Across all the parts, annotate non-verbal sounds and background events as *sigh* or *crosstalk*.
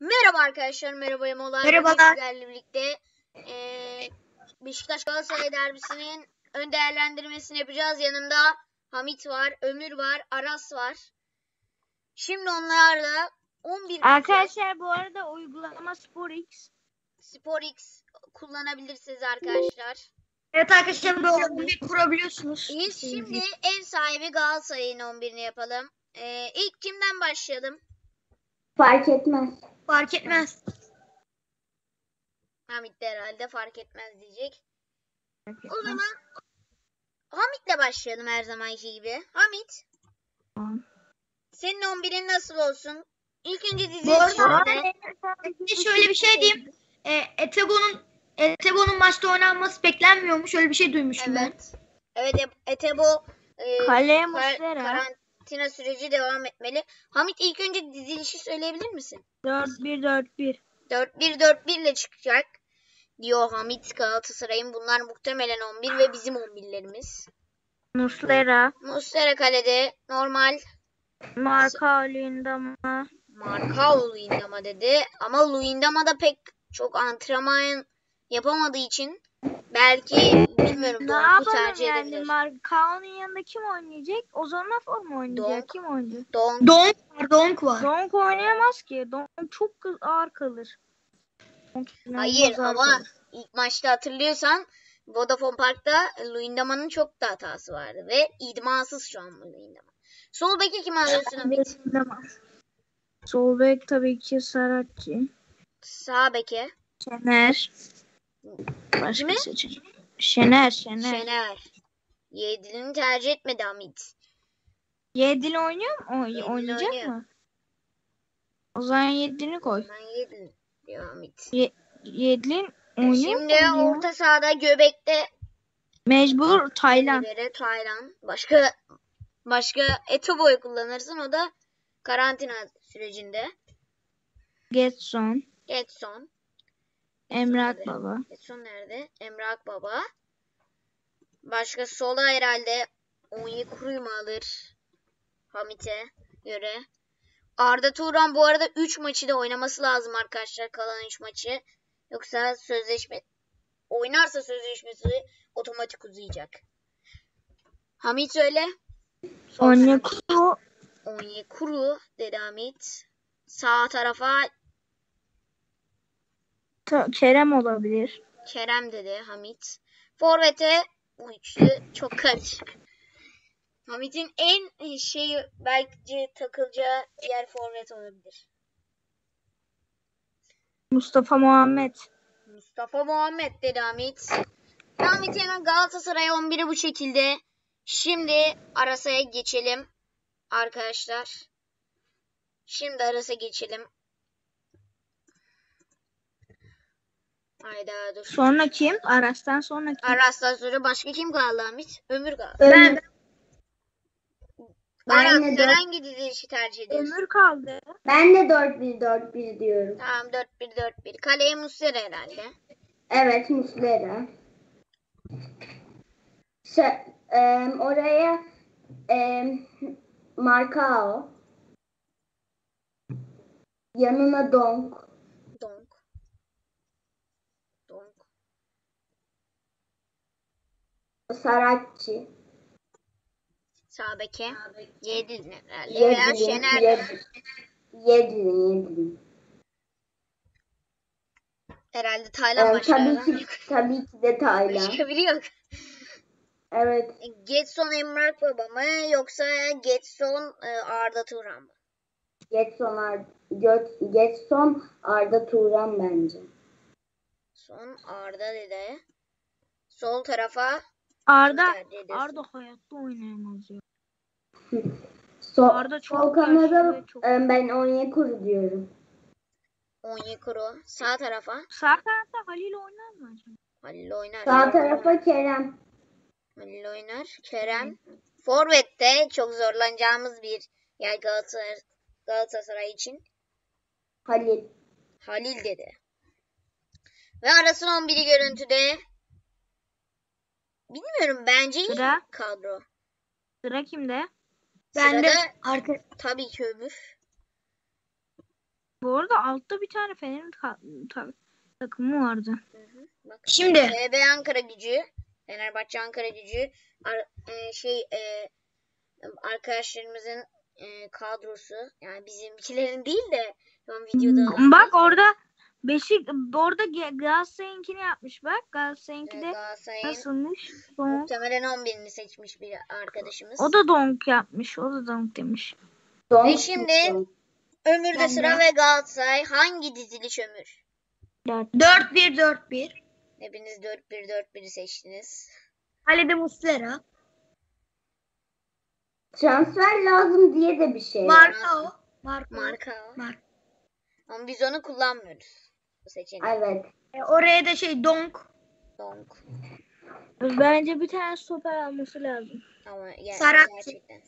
Merhaba arkadaşlar, merhaba Emolar. Merhabalar. Sizlerle birlikte eee Beşiktaş Galatasaray derbisinin ön değerlendirmesini yapacağız. Yanımda Hamit var, Ömür var, Aras var. Şimdi onlarla 11 Arkadaşlar bu arada uygulama SporX. SporX kullanabilirsiniz arkadaşlar. Evet arkadaşlar bu 11 kurabiliyorsunuz. İyi, şimdi ev sahibi Galatasaray'ın 11'ini yapalım. Eee ilk kimden başlayalım? Fark etmez. Fark etmez. Hamit de herhalde fark etmez diyecek. O zaman Hamit'le başlayalım her zamanki gibi. Hamit, Tamam. senin 11'in nasıl olsun? İlk önce dizi Bu arada bir de şöyle bir şey diyeyim. E, Etebo'nun Etebo'nun maçta oynanması beklenmiyormuş. Öyle bir şey duymuşum ben. Evet. Evet, E- Etebo e, Kaleye kar- Karantina süreci devam etmeli. Hamit ilk önce dizilişi söyleyebilir misin? 4-1-4-1. 4-1-4-1 ile çıkacak diyor Hamit Galatasaray'ın. Bunlar muhtemelen 11 ve bizim 11'lerimiz. Muslera. Muslera kalede normal Marka Lindama. Marka Luyendama dedi. Ama Luyendama da pek çok antrenman yapamadığı için belki bilmiyorum Ne yapalım tercih yani? Markao'nun yanında kim oynayacak? Ozan Afor mu oynayacak? Donk. Kim oynayacak? Donk Donk var, Donk var. Donk oynayamaz ki. Donk çok kız- ağır kalır. Donk Hayır ama kalır. ilk maçta hatırlıyorsan Vodafone Park'ta Luyendama'nın çok da hatası vardı ve idmansız şu an bu Luyendama. Sol beki kim alıyorsun Hamit? Sol bek tabii ki Saratçı. Sağ beke Şener. Başka Kimi? seçenek. Şener, Şener. Şener. Yedilini tercih etmedi Hamit. Yedili oynuyor mu? Oy- Yedili oynayacak oynuyor. mı? O zaman Yedilini koy. Ben Yedil diyor Hamit. Yedilin oynuyor Şimdi mu ya? orta sahada göbekte Mecbur Taylan. Libere, Taylan. Başka başka Etobo'yu kullanırsın. O da karantina sürecinde. Getson. Getson. Emrah nerede? Baba. Getson nerede? Emrah Baba. Başka sola herhalde Onyekuru mu alır? Hamit'e göre. Arda Turan bu arada 3 maçı da oynaması lazım arkadaşlar. Kalan 3 maçı. Yoksa sözleşme oynarsa sözleşmesi otomatik uzayacak. Hamit söyle. Sol taraf. Onyekuru. Onyekuru dedi Hamit. Sağ tarafa Ta- Kerem olabilir. Kerem dedi Hamit. Forvet'e bu üçlü çok karışık. Hamit'in en şeyi belki takılacağı yer forvet olabilir. Mustafa Muhammed. Mustafa Muhammed dedi Hamit. Hamit hemen Galatasaray 11'i bu şekilde. Şimdi Arasa'ya geçelim arkadaşlar. Şimdi Aras'a geçelim. Hayda dur. Sonra kim? Aras'tan sonra kim? Aras'tan sonra başka kim kaldı Hamit? Ömür kaldı. Ben, Aras ben de sen dört, hangi dizilişi tercih ediyorsun? Ömür kaldı. ben de 4-1-4-1 diyorum. Tamam 4-1-4-1. Kaleye Muslera herhalde. Evet Muslera. Şö- em, oraya em, Markao. Yanına. Donk. Donk. Saratçı. Sağ beke. Yedin herhalde. Veya Yedlin. Şener. Yedlin. Yedlin. Yedlin. Herhalde Taylan başka tabii ki, tabii ki de Taylan. Başka biri yok. Evet. Getson Emrah Baba mı yoksa Getson e, Arda Turan mı? Getson, Ar Göt- Getson Arda Turan bence. Son Arda dedi. Sol tarafa Arda. Arda hayatta oynayamaz ya. Sol, Arda çok sol kanada çok- ben Onyekuru diyorum. Onyekuru. Sağ tarafa Sağ kanatta Halil oynar mı acaba? Halil oynar. Sağ tarafa Kerem. Halil oynar. Kerem. Forvet'te çok zorlanacağımız bir yer Galatasaray, Galatasaray için. Halil. Halil dedi. Ve arasın 11'i görüntüde. Bilmiyorum bence iyi Sıra. kadro. Sıra kimde? Sırada arka tabii ki ömür. Bu arada altta bir tane Fener'in ta- ta- takımı vardı. Hı hı. Bak. Şimdi TB Ankara gücü, Fenerbahçe Ankara gücü, ar- e, şey e, arkadaşlarımızın e, kadrosu yani bizimkilerin değil de şu an videoda Bak orada Beşik orada Galatasaray'ınkini yapmış bak. Galatasaray'ınki de Galatasaray'ın nasılmış? Donk. muhtemelen 11'ini seçmiş bir arkadaşımız. O da donk yapmış. O da donk demiş. Son Ve şimdi Ömür'de Ben sıra de. ve Galatasaray hangi diziliş Ömür? 4-1-4-1. Hepiniz 4-1-4-1'i seçtiniz. Kalede Muslera. transfer lazım diye de bir şey. var. Marka o. Marka. Marka. Marka. Ama biz onu kullanmıyoruz. Bu seçeneği. Evet. E, oraya da şey Donk. Donk. Bence bir tane stoper alması lazım. Ama ger- Saratçı. gerçekten.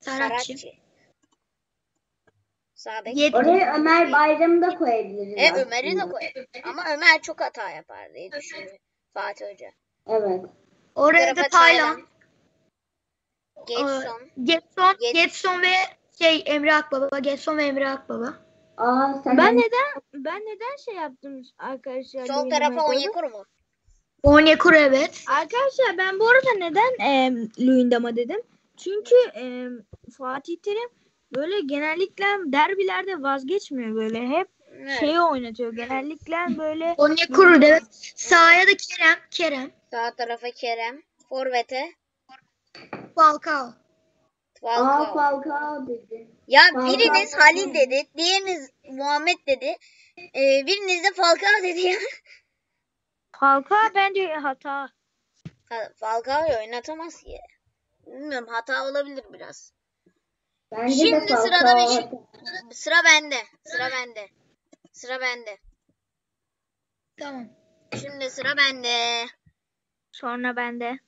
Saratçı. Yedi. Oraya Ömer Bayram'ı da koyabiliriz. E Ömer'i de koyalım. Ama Ömer çok hata yapar diye düşünüyor Fatih Hoca. Evet. Oraya da Taylan. Getson. Getson. Get- Getson ve şey Emre Akbaba. Getson ve Emre Akbaba. Aa sen Ben neden ben neden şey yaptım arkadaşlar? Sol tarafa? Onyekuru mu? Onyekuru evet. Arkadaşlar ben bu arada neden e, Luyendam'a dedim? Çünkü e, Fatih Terim böyle genellikle derbilerde vazgeçmiyor böyle hep Evet. şeyi oynatıyor. Genellikle böyle Onyekuru evet. Sahaya da Kerem. Kerem. Sağ tarafa Kerem. Forvet'e Falcao. Aa Falcao. Falcao dedi. Ya Falcao. biriniz Halil dedi, diğeriniz Muhammed dedi. Ee, biriniz de Falcao dedi ya. Falcao bence hata. Ha, Falcao'yu oynatamaz ki. Bilmiyorum hata olabilir biraz. Bence Şimdi de Falcao. sırada Beşik- Sıra bende. Sıra bende. Sıra bende. Tamam. Şimdi sıra bende. Sonra bende.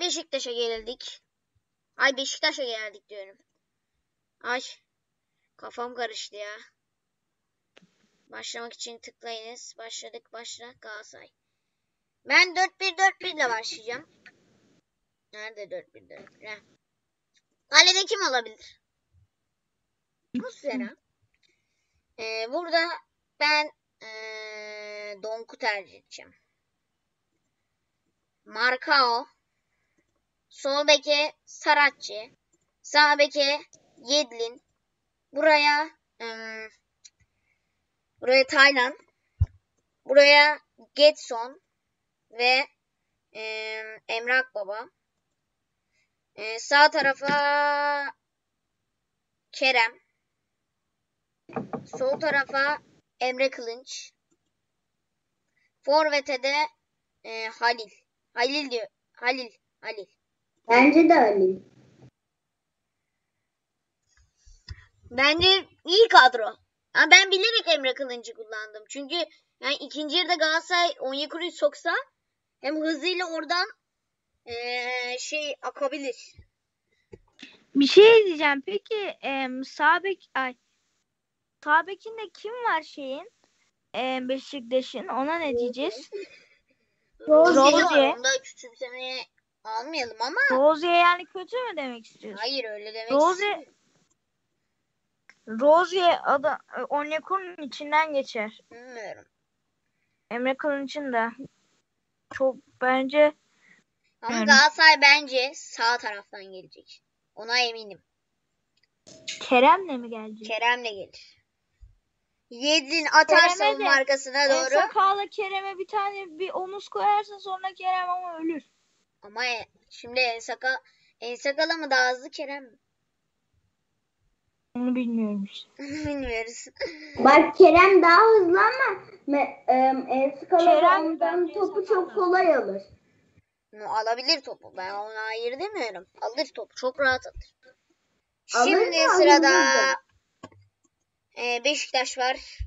Beşiktaş'a geldik. Ay Beşiktaş'a geldik diyorum. Ay. Kafam karıştı ya. Başlamak için tıklayınız. Başladık başla Galatasaray. Ben 4-1-4-1 ile başlayacağım. Nerede 4-1-4-1? Heh. Kalede kim olabilir? Muslera. Ee, burada ben ee, Donk'u tercih edeceğim. Markao. Sol beke Saratçı. Sağ beke Yedlin. Buraya ım, buraya Taylan. Buraya Getson ve ım, Emre Akbaba. Ee, sağ tarafa Kerem. Sol tarafa Emre Kılınç. Forvet'e de e, Halil. Halil diyor. Halil. Halil. Bence de öyle. Bence iyi kadro. Ama ben bilerek Emre Kılınç'ı kullandım. Çünkü yani ikinci yarıda Galatasaray Onyekuru'yu soksa hem hızıyla oradan eee, şey akabilir. Bir şey diyeceğim. Peki em, sağ bek ay sağ bekinde kim var şeyin? Em, Beşiktaş'ın. Ona ne diyeceğiz? Rozier. Onu da küçümsemeye almayalım ama Rozier yani kötü mü demek istiyorsun? hayır öyle demek istemiyorum. Rozier adı Onyekuru'nun içinden geçer. Bilmiyorum. Emre Kılınç'ın da çok bence Ama Yani. Galatasaray bence sağ taraftan gelecek. Ona eminim. Kerem'le mi gelecek? Kerem'le gelir. Yedlin atar savunma de- arkasına doğru. sakala Kerem'e bir tane bir omuz koyarsın sonra Kerem ama ölür. Ama e- şimdi Ensaka Ensakala mı daha hızlı Kerem mi? Onu bilmiyorum işte. *laughs* Bilmiyoruz. Bak Kerem daha hızlı ama me, em, Eskala Kerem ondan bence topu çok kolay alır. No, alabilir topu. Ben ona hayır demiyorum. Alır topu. Çok rahat alır. Alır Şimdi da sırada e, Beşiktaş var.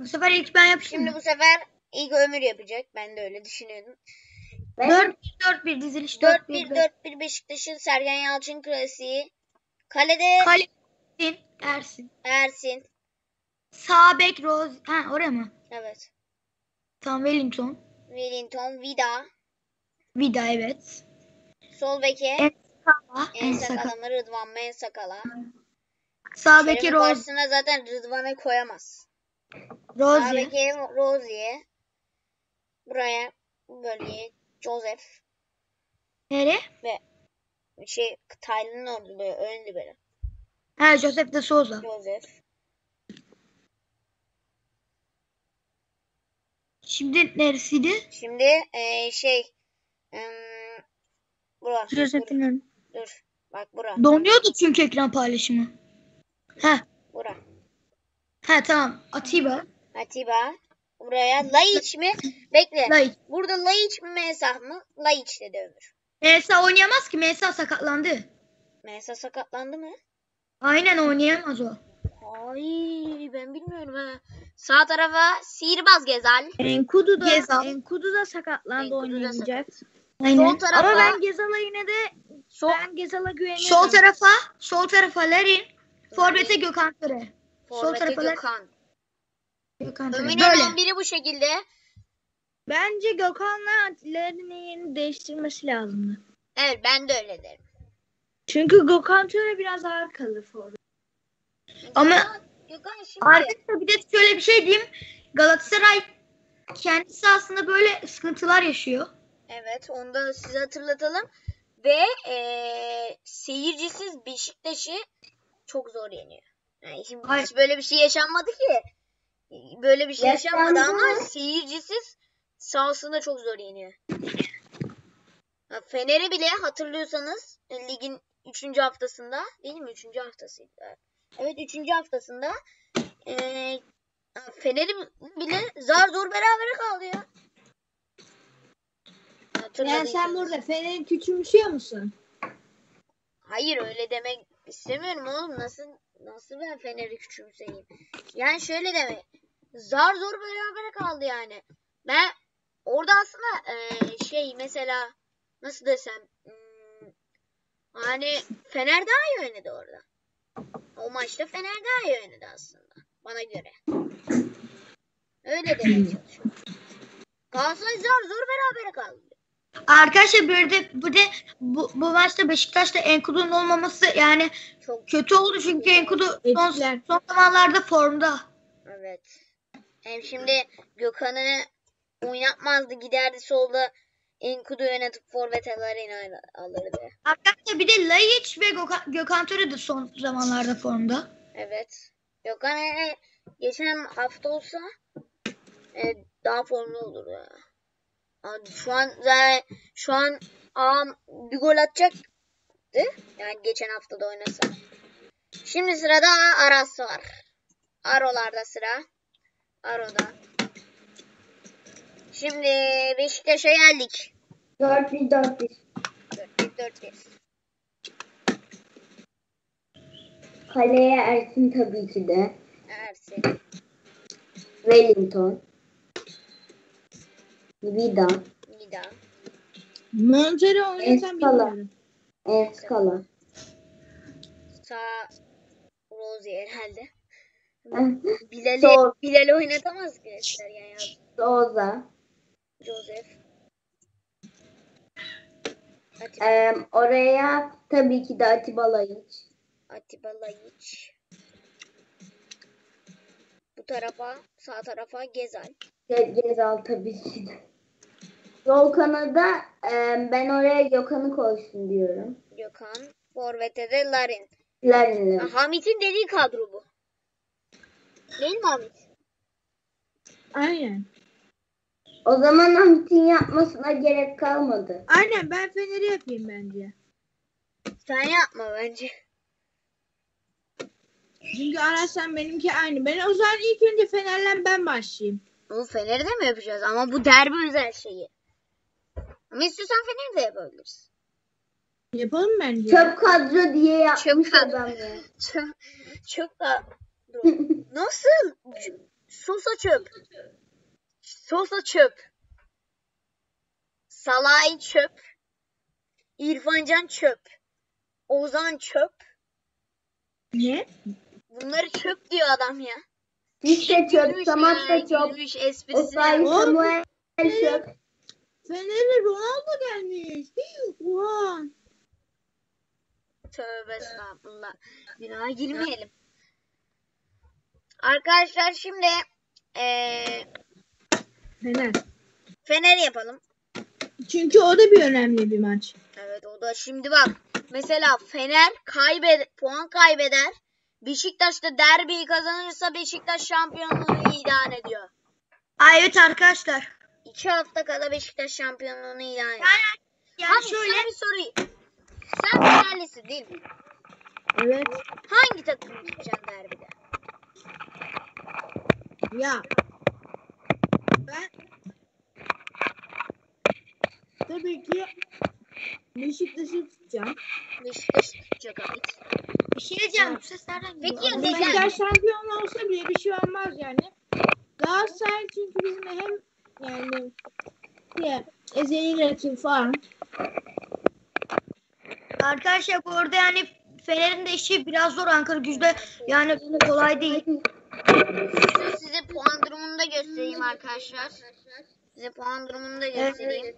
Bu sefer ilk ben yapayım Şimdi bu sefer ilk Ömür yapacak. Ben de öyle düşünüyordum. Ben 4-1-4-1 diziliş 4-1-4. 4-1-4-1 Beşiktaş'ın Sergen Yalçın klasiği. Kalede Kale Ersin. Ersin. Ersin. Sağ bek Rose. Ha oraya mı? Evet. Tamam Wellington. Wellington, Vida. Vida evet. Sol beke En Sağ. En En sakal. Sakala mı Rıdvan mı En Sakala. Sağ Kerem'in Rose, karşısına zaten Rıdvan'ı koyamaz. Sağ Rosie. beki Rosie. Buraya bu bölgeye Joseph. Nereye? Şey Taylan'ın orada böyle ön libero. Ha Joseph de Souza. Joseph. Şimdi neresiydi? Şimdi eee, şey ım, bura. Joseph'in Dur, dur. Bak bura. Donuyordu çünkü ekran paylaşımı. Ha, Bura. ha tamam. Atiba. Atiba. Buraya Laiç mi? Bekle. Laiç. Burada Laiç mi Mensah mı? Laiç dedi Ömür. Mesa oynayamaz ki. Mesa sakatlandı. Mensah sakatlandı mı? Aynen oynayamaz o. Ay ben bilmiyorum ha. Sağ tarafa sihirbaz Gezal. Enkudu da, Gezal. Enkudu da sakatlandı Enkudu da oynayamayacak. Aynen. Sol tarafa. Ama ben Gezal'a yine de Sol, ben Gezal'a güveniyorum. Sol tarafa, sol tarafa Larin. Forvet'e Gökhan Töre. Sol Forvet'e. Gökhan. Gökhan Töre. Böyle. 11'i bu şekilde. Bence Gökhan'la Larin'in yerini değiştirmesi lazımdı. Evet ben de öyle derim. Çünkü Gökhan Töre biraz ağır kalır forvet. Ama Gökhan şimdi arkadaşlar bir de şöyle bir şey diyeyim. Galatasaray kendisi aslında böyle sıkıntılar yaşıyor. Evet onu da size hatırlatalım. Ve eee, seyircisiz Beşiktaş'ı çok zor yeniyor. Yani şimdi Hayır. hiç böyle bir şey yaşanmadı ki. Böyle bir şey yaşanmadı ama seyircisiz sahasında çok zor yeniyor. Ha, Fener'i bile hatırlıyorsanız e, ligin 3. haftasında değil mi? 3. haftasıydı. Evet 3. haftasında eee Fener'i bile zar zor berabere kaldı ya. Hatırladıysanız. Fener'i küçümsüyor musun? Hayır öyle demek istemiyorum oğlum. Nasıl nasıl ben Fener'i küçümseyeyim? Yani şöyle demek. Zar zor berabere kaldı yani. Ben orada aslında eee, şey mesela nasıl desem hmm, hani Fener daha iyi oynadı orada. O maçta Fener daha iyi oynadı aslında. Bana göre. Öyle demeye çalışıyorum. Galatasaray zar zor berabere kaldı. Arkadaşlar bir de, bir de bu, bu maçta Beşiktaş'ta Enkudu'nun olmaması yani Çok kötü oldu çünkü Enkudu son, son zamanlarda formda. Evet. Hem şimdi Gökhan'ı oynatmazdı. Giderdi solda Enkudu yönetim forvet Alarin alırdı. Arkadaşlar bir de Laiç ve Gökhan, Gökhan Töre de son zamanlarda formda. Evet. Gökhan eğer geçen hafta olsa e, daha formlu olur ya. Abi Şu an zaten şu an ağam bir gol atacaktı. Yani geçen hafta da oynasa. Şimdi sırada Aras var. Arolarda sıra. Aro'da. Şimdi Beşiktaş'a geldik. 4-1 4-1. 4-1 4-1. Kaleye Ersin tabii ki de. Ersin. Wellington. Vida. Nida. Montero oynasam bilmiyorum. Enskala. Sağ Rosie herhalde. *laughs* Bilal'i Sol. Bilal'i oynatamaz ki Sergen ya. Souza. Joseph. Atiba, Ee, oraya tabii ki de Atiba Laiç. Atiba Laiç. Bu tarafa, sağ tarafa Gezal. Ge- Gezal tabii ki de. Sol kanada e, ben oraya Gökhan'ı koysun diyorum. Gökhan. Forvet'e de Larin. Larin'le. Ha, Hamit'in dediği kadro bu. Değil mi Hamit? Aynen. O zaman Hamit'in yapmasına gerek kalmadı. Aynen ben Fener'i yapayım bence. Sen yapma bence. Çünkü Aras'tan benimki aynı. Ben o zaman ilk önce Fener'le ben başlayayım. Oğlum Fener'i de mi yapacağız? Ama bu derbi özel şeyi. Ama istiyorsan Fener'i de yapabiliriz. Yapalım bence. Çöp kadro diye yapmış Çöp kadro. adam ya. *laughs* Çöp, çöp da... *laughs* Nasıl? Sosa çöp. Sosa çöp. Salay çöp. İrfancan çöp. Ozan çöp. Ne? Bunları çöp diyor adam ya. Hiç çöp, Gülmüş Samat da çöp. Gülmüş esprisine. Samuel çöp. Fener'e Ronaldo gelmiş. Oha. Tövbe estağfurullah. Günaha girmeyelim. Arkadaşlar şimdi eee Fener. Fener yapalım. Çünkü o da bir önemli bir maç. Evet o da şimdi bak. Mesela Fener kaybed puan kaybeder. Beşiktaş da derbiyi kazanırsa Beşiktaş şampiyonluğunu ilan ediyor. Aa, evet arkadaşlar. İki hafta kala Beşiktaş şampiyonluğunu ilan ediyor. Yani Hamit şöyle. sana bir soru. Sen Fenerlisin değil mi? Evet. Hangi takımı tutacaksın derbide? Ya. Ben tabii ki Beşiktaş'ı tutacağım. Beşiktaş tutacak Hamit. Bir şey diyeceğim. Bu ses nereden Peki ya? Beşiktaş şampiyon olsa bile bir şey olmaz yani. Galatasaray çünkü bizim hem yani ya, ezeli rakip falan. Arkadaşlar bu arada yani Fener'in de işi biraz zor Ankara güçde yani kolay değil. Size, size puan durumunu da göstereyim arkadaşlar. Size puan durumunu da göstereyim.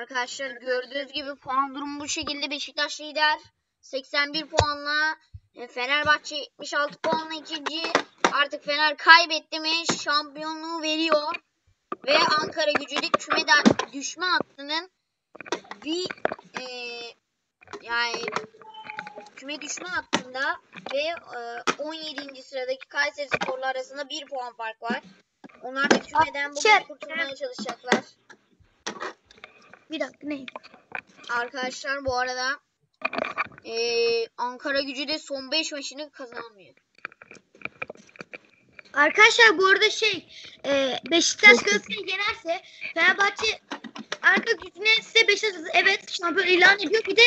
Arkadaşlar gördüğünüz gibi puan durumu bu şekilde. Beşiktaş lider. 81 puanla e, Fenerbahçe 76 puanla ikinci. Artık Fener kaybetti mi? Şampiyonluğu veriyor. Ve Ankara gücü de küme de- düşme hattının bir e, yani küme düşme hattında ve e, 17. sıradaki Kayseri Spor'la arasında 1 puan fark var. Onlar da kümeden bugün Şey- kurtulmaya çalışacaklar. Bir dakika ne? Arkadaşlar bu arada eee, Ankara gücü de son 5 maçını kazanamıyor. Arkadaşlar bu arada şey e, Beşiktaş Galatasaray'ı yenerse Fenerbahçe Ankara gücüne size Beşiktaş evet şampiyon ilan ediyor. Bir de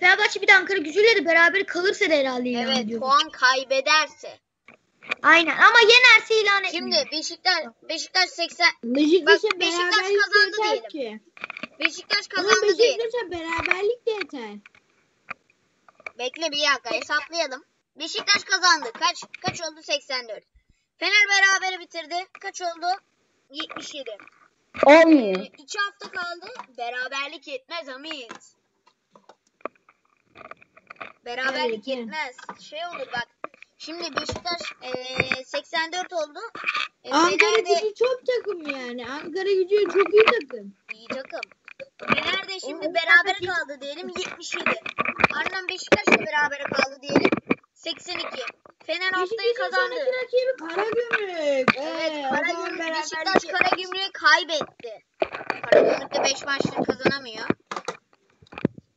Fenerbahçe bir de Ankara gücüyle de beraber kalırsa da herhalde ilan Evet ediyor. puan kaybederse. Aynen ama yenerse ilan etmiyor. Şimdi Beşiktaş Beşiktaş 80 Beşiktaş'a Bak, Beşiktaş kazandı diyelim. ki. Beşiktaş kazandı diye. Beşiktaş'a beraberlik de yeter. Bekle bir dakika hesaplayalım. Beşiktaş kazandı. Kaç kaç oldu? 84. Fener berabere bitirdi. Kaç oldu? 77. Olmuyor. 2 hafta kaldı. Beraberlik yetmez Hamit. Beraberlik Evet, yetmez. Şey olur bak. Şimdi Beşiktaş eee 84 oldu. E, Ankara Fener de gücü çok takım yani. Ankara gücü çok iyi takım. iyi takım. Fener de şimdi berabere kaldı diyelim 77. Ardından Beşiktaş da berabere kaldı diyelim 82. Fener haftayı Beşiktaş'ın kazandı. sonraki rakibi Karagümrük. Evet, Ee, o Karagümrük, Beşiktaş. Karagümrük'ü kaybetti. Karagümrük de 5 maçtır kazanamıyor.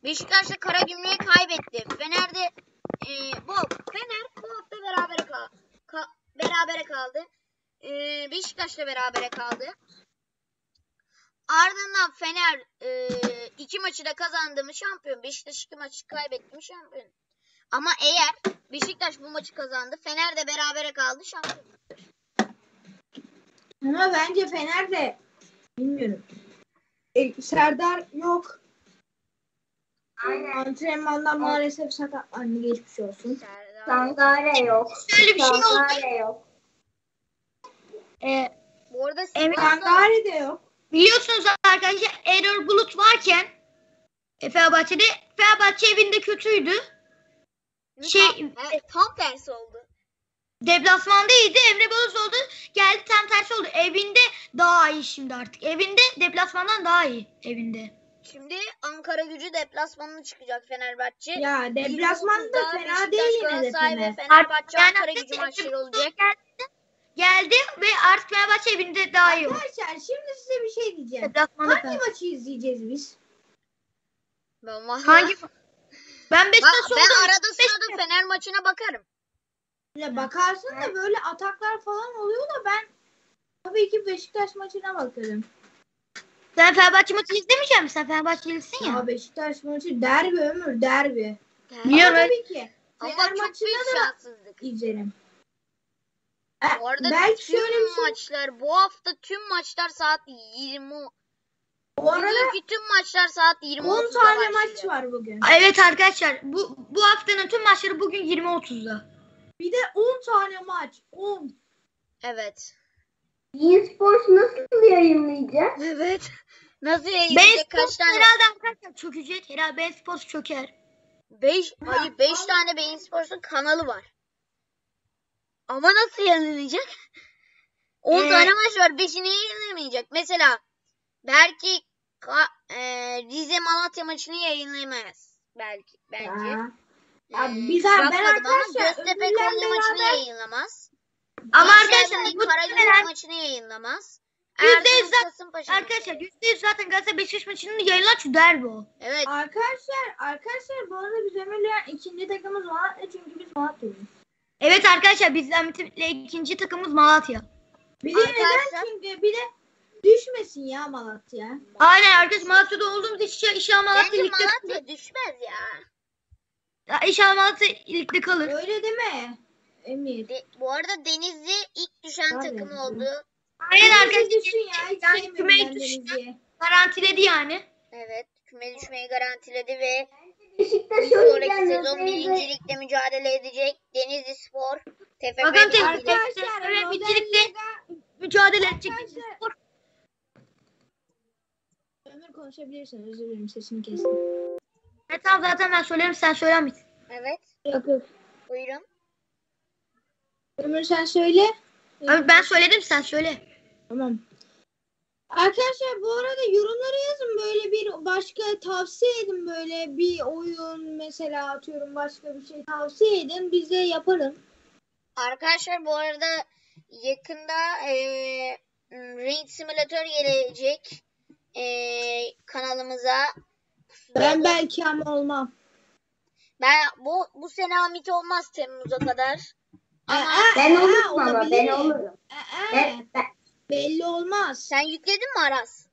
Beşiktaş da Karagümrük'ü kaybetti. Fener de e, bu Fener bu hafta berabere kal ka- berabere kaldı. E, Beşiktaş da berabere kaldı. Ardından Fener e, iki maçı da kazandı mı şampiyon. Beşiktaş iki maçı kaybetti mi şampiyon. Ama eğer Beşiktaş bu maçı kazandı, Fener de berabere kaldı şampiyon. Ama bence Fener de bilmiyorum. E, Serdar yok. Aynen. Antrenmandan maalesef sakatlandı. Geçmiş olsun. Sangare yok. Şöyle bir şey oldu. Sangare yok. E, Bu arada Evet, Sangare de yok. biliyorsunuz arkadaşlar Error Bulut varken e, Fenerbahçe'de Fenerbahçe evinde kötüydü. şey- tam, he, tam tersi oldu. Deplasmanda iyiydi. Emre Belözoğlu geldi tam tersi oldu. Evinde daha iyi şimdi artık. Evinde deplasmandan daha iyi evinde. Şimdi Ankara gücü deplasmanına çıkacak Fenerbahçe. Ya deplasman da 20.30'da fena değil yine de Fener. Fenerbahçe Yani Ankara gücü maçları olacak. Geldi, geldi ve artık Fenerbahçe evinde daha iyi. Arkadaşlar şimdi size bir şey diyeceğim. Deplasmanda Hangi Fener- maçı izleyeceğiz biz? Ben, vallahi- Hangi? Ben Beşiktaş ben oldum. arada sırada Fener maçına bakarım. Ya bakarsın da böyle ataklar falan oluyor da ben tabii ki Beşiktaş maçına bakarım. Sen Fenerbahçe maçı izlemeyecek misin? Sen Fenerbahçelisin ya. Ya Beşiktaş maçı derbi ömür derbi. Biliyorum. Ama tabii ki Ama Fener çok maçına büyük da şanssızlık. izlerim. E, Bu arada belki tüm şöyle bir şey. maçlar bu hafta tüm maçlar saat 20. Bu arada Bugünkü tüm maçlar saat 20. 10 tane maç var bugün. Evet arkadaşlar bu bu haftanın tüm maçları bugün 20.30'da. Bir de 10 tane maç. 10. Evet. eSports nasıl yayınlayacak? Evet. Nasıl yayınlayacak kaç tane? herhalde arkadaşlar çökecek. Herhalde Sports çöker. 5 hayır 5 tane Beyin Sports'un kanalı var. Ama nasıl yayınlanacak? 10 Ee, tane maç var. 5'ini yayınlamayacak. Mesela belki Ka- e, Rize Malatya maçını yayınlayamayız. Belki bence. Ya. Ee, Abi biz- ben arkadaşlar Göztepe Konya maçını beraber- yayınlamaz. Ama arkadaşlar bu Karagümrük maçını yayınlamaz. Yüzde Erzurum yüz zaten- Kasımpaşa arkadaşlar maçını- %100 zaten Galatasaray Beşiktaş maçının yayınlanan şu derbi o. Evet. Arkadaşlar arkadaşlar bu arada biz Ömür'le ikinci takımız Malatya çünkü biz Malatya'yız. Evet arkadaşlar biz Ahmet'le ikinci takımımız Malatya. Bir de Arkadaşlar- neden çünkü bir de düşmesin ya Malatya. Aynen arkadaş Malatya'da olduğumuz için inşallah Malatya Bence ligde Malatya düşmez ya. Ya İnşallah Malatya ligde kalır. Öyle deme Emir. De- bu arada Denizli ilk düşen Tabii. takım oldu. Aynen Denizli arkadaşlar yani ben düştü. Garantiledi yani. Evet. Küme düşmeyi garantiledi ve sonraki sezon birincilikte mücadele edecek Denizli Spor. Evet, modern birincilikte mücadele edecek. Arkadaşlar- Ömür konuşabilirsin özür dilerim sesini kestim. Evet tamam zaten ben söylerim sen söyler misin? Evet. Yok yok. Buyurun. Ömür sen söyle. Abi ben söyledim sen söyle. Tamam. Arkadaşlar bu arada yorumlara yazın böyle bir başka tavsiye edin böyle bir oyun mesela atıyorum başka bir şey tavsiye edin biz de yapalım. Arkadaşlar bu arada yakında eee Ring Simulator gelecek eee, kanalımıza. Ben belki ama olmam. Ben bu bu sene Hamit olmaz Temmuz'a kadar. Aa, Ben olurum ama ben olabilir. olurum. Aa, Ben, ben, belli olmaz. Sen yükledin mi Aras?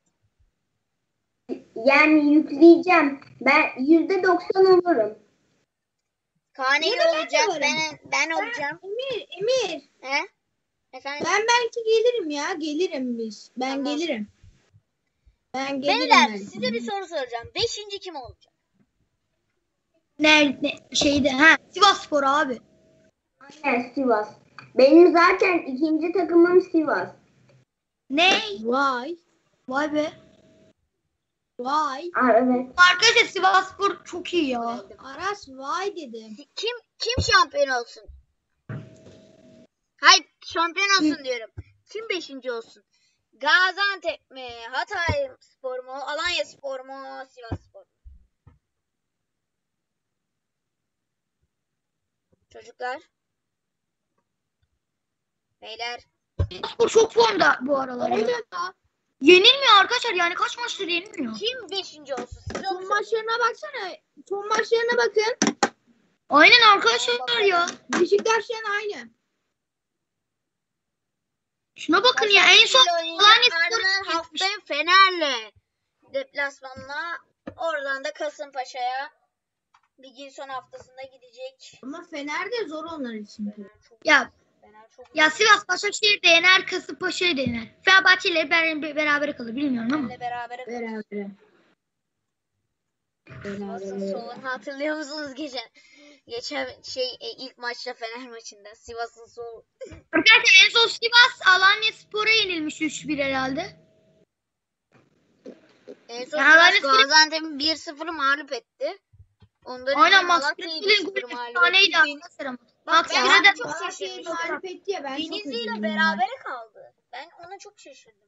yani yükleyeceğim. Ben yüzde doksan olurum. Bunu ben olacak. varım. Ben, ben olacağım. Emir, Emir. He? Efendim? Ben belki gelirim ya. Gelirim biz. Ben Tamam. gelirim. Ben gelirim Beyler belki. size bir soru soracağım. Beşinci kim olacak? Ne, ne şeyde ha Sivas Spor abi. Aynen Sivas. Benim zaten ikinci takımım Sivas. Ne? Vay. Vay be. Vay. Aa, evet. Arkadaşlar Sivas Spor çok iyi ya. Aras vay dedim. Kim kim şampiyon olsun? Hayır şampiyon olsun diyorum. Kim beşinci olsun? Gaziantep mi? Hatay Spor mu? Alanya Spor mu? Sivas Spor mu? Çocuklar. Beyler. Spor çok formda bu aralar ya. Yenilmiyor arkadaşlar yani kaç maçtır yenilmiyor. Kim beşinci olsun? Siz Son olsun. maçlarına baksana. Son maçlarına bakın. Aynen arkadaşlar ya. Beşiktaş'la aynı. Şuna bakın ya en son Alanya haftaya Fener'le deplasmanla oradan da Kasımpaşa'ya ligin son haftasında gidecek. Ama Fener de zor onlar için. Ya Fener çok ya Sivas Başakşehir de yener, Kasımpaşa'yı da yener. Fenerbahçe ile ber- beraber kalır bilmiyorum ama. Benle beraber Beraber. Sivas'ın solunu hatırlıyor musunuz geçen? Geçen şey e, ilk maçta Fener maçında Sivas'ın sol Arkadaşlar en son Sivas Alanya Spor'a yenilmiş 3-1 herhalde. en son Ya Sivas Alanya Spor- Gaziantep'i 1-0 mağlup etti. Ondan önce Aynen 1-0 golü mağlup efsaneydi etti. arkadaşlar ama. Bak ben çok ya ben çok Denizli ile üzüldüm. berabere kaldı. Ben ona çok şaşırdım.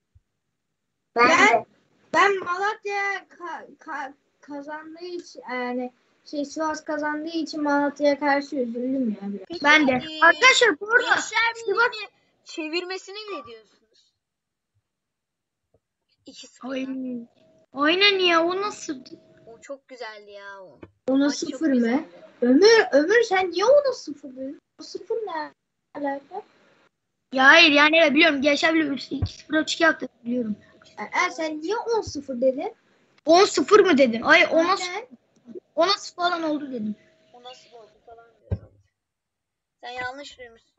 Ben, Ben-. Ben Malatya ka- ka- kazandığı için yani şey Sivas kazandığı için Malatya'ya karşı üzüldüm ya biraz. Peki, Ben de. e, Arkadaşlar bu arada Gençler Sivas çevirmesine ne diyorsunuz? 2-0. Ay, Aynen ya o nasıl? O çok güzeldi ya o. Ona sıfır mı? güzeldi. Ömür, Ömür sen niye ona sıfır dedin? O sıfır ne alaka? Ya hayır yani evet biliyorum Gençler bile 2-0 2 yaptı biliyorum. Ee, sen niye 10 sıfır dedin? 10-0 mı dedin? Ay o nasıl, Aynen. o nasıl falan oldu dedim. O nasıl oldu falan diyorum. Sen yanlış duymuşsun.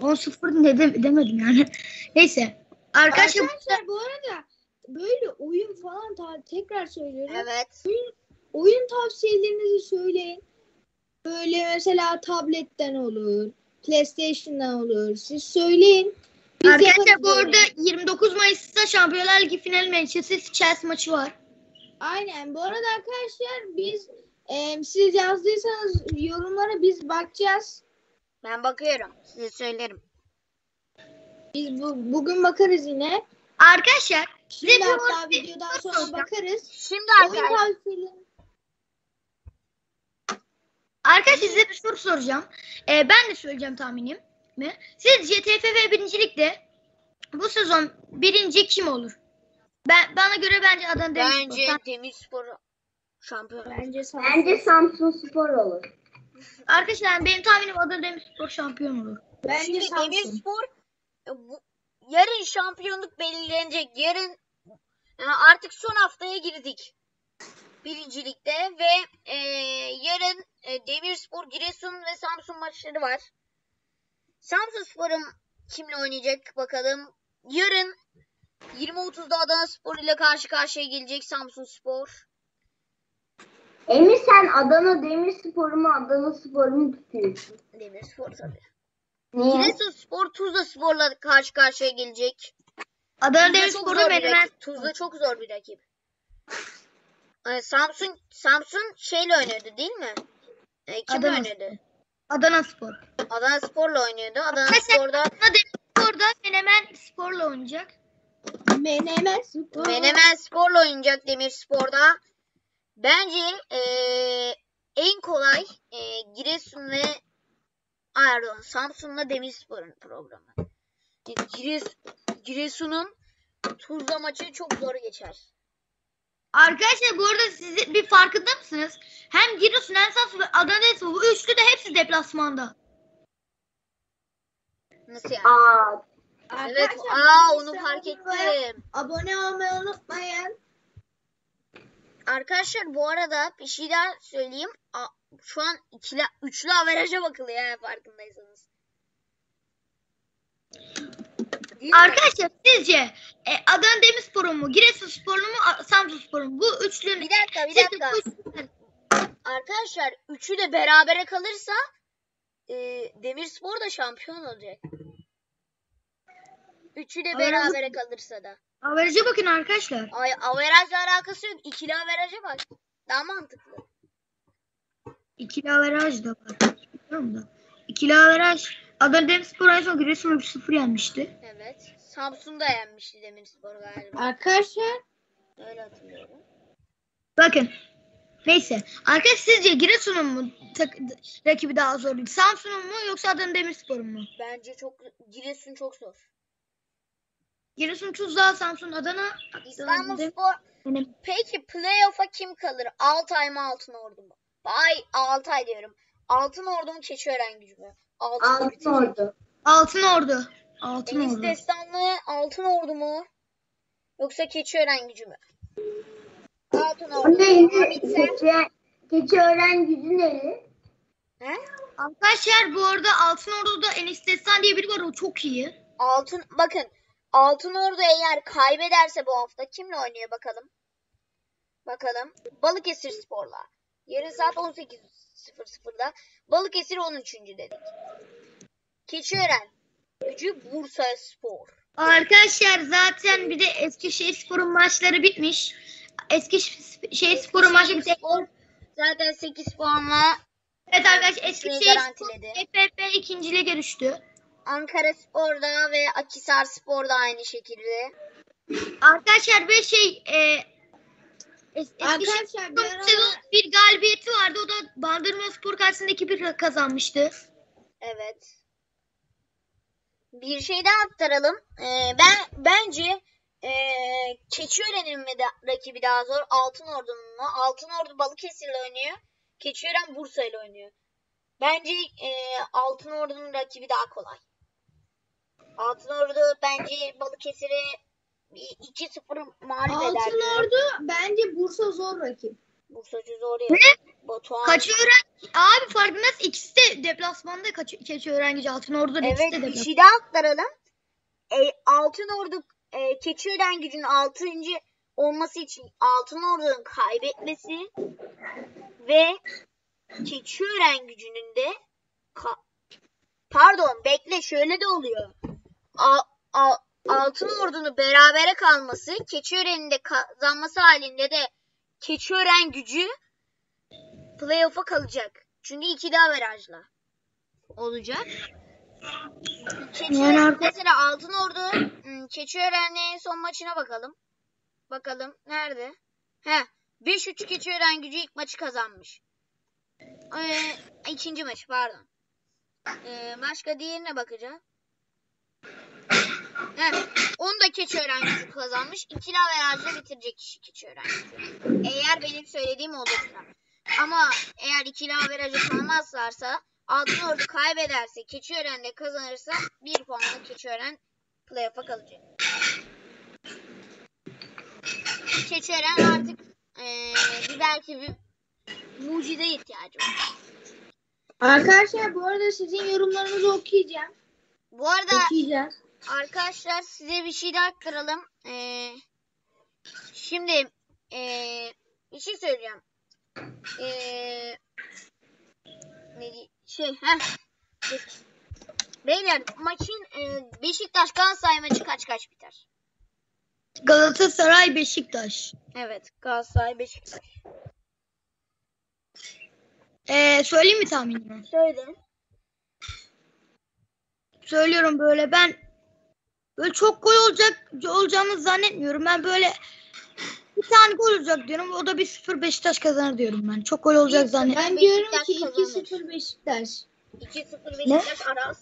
10-0 dedim, demedim yani. *laughs* Neyse. Arkadaşlar Arkadaşlar bu arada böyle oyun falan ta- tekrar söylüyorum. Evet. Oyun tavsiyelerinizi söyleyin. Böyle mesela tabletten olur, PlayStation'dan olur. Siz söyleyin. Biz Arkadaşlar bu arada 29 Mayıs'ta Şampiyonlar Ligi finali Manchester Chelsea maçı var. Aynen. Bu arada arkadaşlar biz Ee, siz yazdıysanız yorumlara biz bakacağız. Ben bakıyorum. Size söylerim. Biz bu, bugün bakarız yine. Arkadaşlar size Şimdi bir hatta videodan sonra bakarız. Şimdi Oyun arkadaşlar tavsiyeleri. Arkadaşlar size bir soru soracağım. Ee, ben de söyleyeceğim tahminim. Mi? Sizce TFF birincilikte bu sezon birinci kim olur? Ben bana göre bence Adana Demirspor. bence. Demirspor şampiyon. olur. Bence Samsun. Bence Samsun Spor olur. Arkadaşlar benim tahminim Adana Demirspor şampiyon olur. Bence Şimdi Samsun. Demirspor e, bu, yarın şampiyonluk belirlenecek. Yarın e, artık son haftaya girdik. Birincilikte ve e, yarın e, Demirspor, Giresun ve Samsun maçları var. Samsun Spor'un kimle oynayacak bakalım. Yarın 20.30'da Adana Spor ile karşı karşıya gelecek Samsun Spor. Emir sen Adana Demirspor'u mu Adana Spor'u mu tutuyorsun? Demirspor tabii. Niye? Giresun Spor Tuzla Spor'la karşı karşıya gelecek. Adana Menemen rakip. Tuzla çok zor bir rakip. Ee, Samsun Samsun şeyle oynuyordu değil mi? Ee, kim Adana oynuyordu? Adana Spor. Adana Spor'la oynuyordu. Adana Arkadaşlar- Spor'da Adana Demirspor'da Menemen Spor'la oynayacak. Menemen Spor. Menemen Spor'la oynayacak Demirspor'da. Bence ee, en kolay ee, Giresun ve pardon Samsun'la Demirspor'un programı. Gires, Giresun'un Tuzla maçı çok zor geçer. Arkadaşlar bu arada siz bir farkında mısınız? Hem Giresun hem Samsun ve Adana Demirspor bu üçlü de hepsi deplasmanda. Nasıl yani? Aa, Evet, aa onu videoyu fark ettim. Abone olmayı unutmayın. Arkadaşlar bu arada bir şey daha söyleyeyim. A- Şu an ikili, üçlü averaja bakılıyor ya farkındaysanız. Arkadaşlar sizce e, Adana Demirspor'un mu, Giresunspor'un mu, Samsunspor'un mu? Bu üçlünün Bir dakika bir Sizce dakika. bu üçlünün- Arkadaşlar üçü de berabere kalırsa e, Demirspor da şampiyon olacak. Üçü de berabere kalırsa da. Averaja bakın arkadaşlar. Ay, averajla alakası yok. İkili averaja bak. Daha mantıklı. İkili averaj da var. Bilmiyorum da. İkili averaj. Adana Demirspor en son Giresun'u 3-0 yenmişti. Evet. Samsun da yenmişti Demirspor galiba. Arkadaşlar Öyle hatırlıyorum. Bakın. Neyse. Arkadaşlar sizce Giresun'un mu tak- rakibi daha zor? Samsun'un mu yoksa Adana Demirspor'un mu? Bence çok Giresun çok zor. Giresun, Tuzla, Samsun, Adana. İstanbul Dem- Spor Benim- peki playoff'a kim kalır? Altay mı Altın Ordu mu? Ay Altay diyorum. Altın Ordu mu Keçiören gücü mü? Altın Ordu. Altın. Ordu. Altın Ordu. Altın Enis Ordu. Destanlı Altın Ordu mu? Yoksa Keçiören gücü mü? Altın Ordu. Neydi? Keçi, keçi öğren gücü neydi? He? Arkadaşlar bu arada Altın Ordu'da Enis Destan diye biri var o çok iyi. Altın bakın Altın Ordu eğer kaybederse bu hafta kimle oynuyor bakalım? Bakalım. Balıkesir Spor'la. Yarın saat 18.00'da Balıkesir 13. dedik. Keçiören. Gücü Bursa Spor. Arkadaşlar zaten bir de Eskişehir Spor'un maçları bitmiş. Eskişehir Spor'un maçı bitti. Spor zaten 8 puanla Evet arkadaşlar Eskişehir Spor. TFF ikinciliğe görüştü. Ankara Spor'da ve Akhisar Spor'da aynı şekilde. Arkadaşlar bir şey e, Es- arkadaşlar bir ara bir galibiyeti vardı. O da Bandırma Spor karşısında 2-1 kazanmıştı. Evet. Bir şey daha aktaralım. Ee, ben bence ee, Keçiören'in mi de, rakibi daha zor? Altın Ordu'nun mu? Altın Ordu Balıkesir'le oynuyor. Keçiören Bursa ile oynuyor. Bence ee, Altın Ordu'nun rakibi daha kolay. Altın Ordu bence Balıkesir'e bir 2-0 mağlup. Altın diyorum. Ordu bence Bursa zor rakip. Bursacı zor ya. Batuhan. Kaçören abi farkındayız ikisi de deplasmanda kaç Keçiören gücü Altın Ordu'da ikisi Evet de bir deplasmanda. şey daha aktaralım. E, Altın Ordu e, Keçiören gücünün 6. olması için Altın Ordu'nun kaybetmesi ve Keçiören gücünün de ka- pardon bekle şöyle de oluyor. A- a- Altın Ordu'nun berabere kalması Keçiören'in de kazanması halinde de Keçiören gücü playoff'a kalacak. Çünkü ikili averajla olacak. Keçiören, Yani mesela Altın Ordu hmm, Keçiören'le en son maçına bakalım. Bakalım nerede? He 5-3 Keçiören gücü ilk maçı kazanmış. Ee, ikinci maç pardon. Ee, başka diğerine bakacağım. He, onu da Keçiören gücü kazanmış. İkili averajla bitirecek kişi Keçiören gücü. Eğer benim söylediğim olursa. Ama eğer ikili averajı kalmazlarsa Altın Ordu kaybederse Keçiören de kazanırsa bir puanla Keçiören playoff'a kalacak. Keçiören artık eee bir belki bir mucize ihtiyacı var. Arkadaşlar bu arada sizin yorumlarınızı okuyacağım. Bu arada Okuyacağız. Arkadaşlar size bir şey daha aktaralım. Eee, şimdi eee, bir şey söyleyeceğim. Eee, ne şey heh. Beyler maçın eee, Beşiktaş Galatasaray maçı kaç kaç biter? Galatasaray Beşiktaş. Evet Galatasaray Beşiktaş. Ee, söyleyeyim mi tahminimi? Söyle. Söylüyorum böyle ben böyle çok gol olacak olacağını zannetmiyorum. Ben böyle bir tane gol olacak diyorum. O da bir 0 Beşiktaş kazanır diyorum ben. Çok gol olacak zannetmiyorum. Ben diyorum Beşiktaş ki kazanır. 2-0 Beşiktaş. 2-0 Beşiktaş Aras.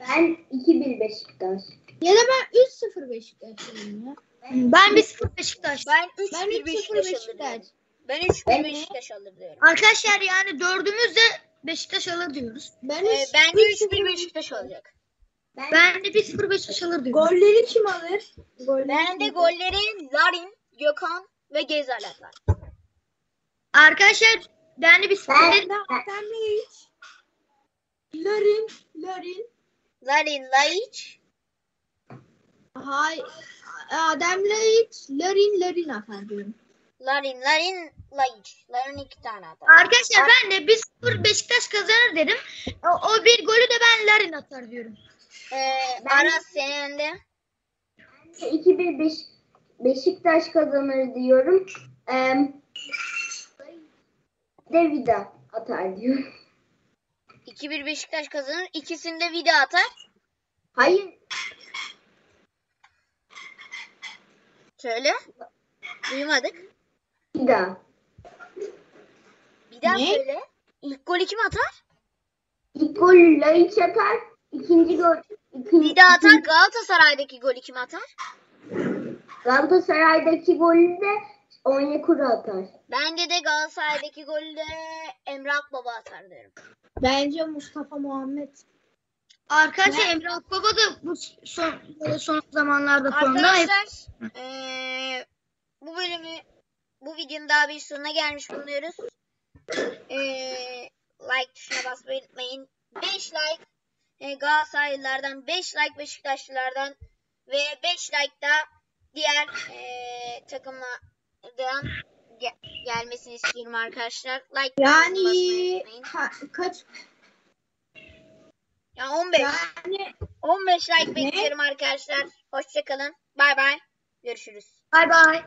Ben 2-1 Beşiktaş. Ya da ben 3-0 Beşiktaş diyorum ya. Ben bir 0 Beşiktaş. Ben 3-1 Ben 3-0 Beşiktaş Beşiktaş. Ben 3-1 Ben- Beşiktaş alır diyorum. Arkadaşlar yani dördümüz de Beşiktaş alır diyoruz. Ben Ee, üç- bence 3-0 3-1 Beşiktaş alacak. Ben, Ben de bir 0 Beşiktaş alır diyorum. Golleri kim alır? Golleri Ben de kim golleri Larin, Gökhan ve Gezel atar. Arkadaşlar ben de bir 0 Ben- de hiç. Larin, Larin. Larin, Laiç, Hay. Adem Laiç, Larin, Larin atar diyorum. Larin, Larin, Laiç. Larin iki tane atar. Arkadaşlar ben de bir 0 Beşiktaş kazanır dedim. O, o bir golü de ben Larin atar diyorum. Ee, Ben- Aras senin de. 2-1 Beş, Beşiktaş kazanır diyorum. Ee, de Vida atar diyorum. 2-1 Beşiktaş kazanır. İkisinde vida atar. Hayır Söyle. Duymadık. Vida. Bir daha Ne? söyle. İlk golü kim atar? İlk gol Laiç atar. İkinci gol Vida atar. Galatasaray'daki golü kim atar? Galatasaray'daki golü de Onyekuru atar. Bence de Galatasaray'daki golü de Emre Akbaba atar diyorum. Bence Mustafa Muhammed. Arkadaşlar Emre Akbaba da bu son, son zamanlarda formda. Arkadaşlar eee, bu bölümü bu videonun daha bir sonuna gelmiş bulunuyoruz. Eee, like tuşuna basmayı unutmayın. 5 like e, Galatasaraylılardan 5 like Beşiktaşlılardan ve 5 like da diğer eee takımlardan ge- gelmesini istiyorum arkadaşlar. Like Yani ha, kaç? Ya 15 Yani 15 like Ne? bekliyorum arkadaşlar. Hoşçakalın. Bay bay. Görüşürüz. Bay bay.